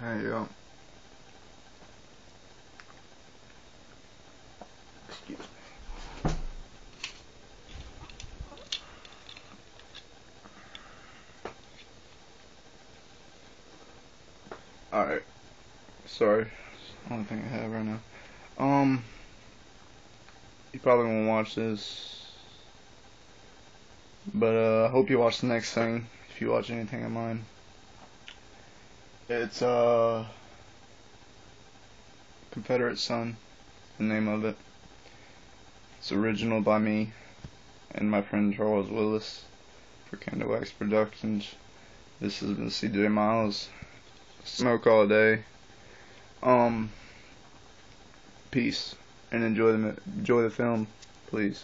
There you go. Excuse me. Alright. Sorry. Only thing I have right now. Um. You probably won't watch this. But uh, I hope you watch the next thing. If you watch anything of mine. It's uh. Confederate Son. The name of it. It's original by me and my friend Charles Willis for Candle Wax Productions. This has been CJ Miles. Smoke all day. Um, peace and enjoy the enjoy the film, please.